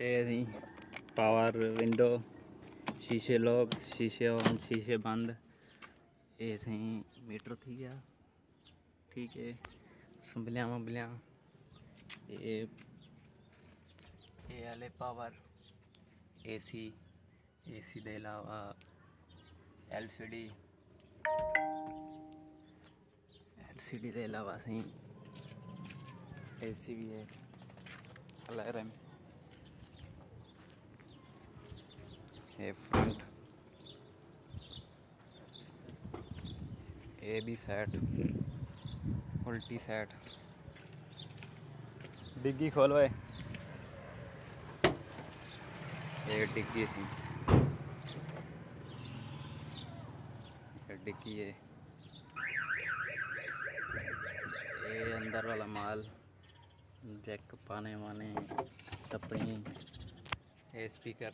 सकते power window शीशे lock शीशे ऑन शीशे बंद। ये सही मीटर थी गया ठीक है। संभलिया वबलिया ये ये वाले पावर एसी एसी दे अलावा एलसीडी एलसीडी दे अलावा सही। एसी भी है। अलग रैम ये फ्रंट ये भी सेट उल्टी सेट डिग्गी खोल भाई। ये डिग्गी थी। डिग्गी है। ये अंदर वाला माल। जैक पाने वाने स्टपनी ये स्पीकर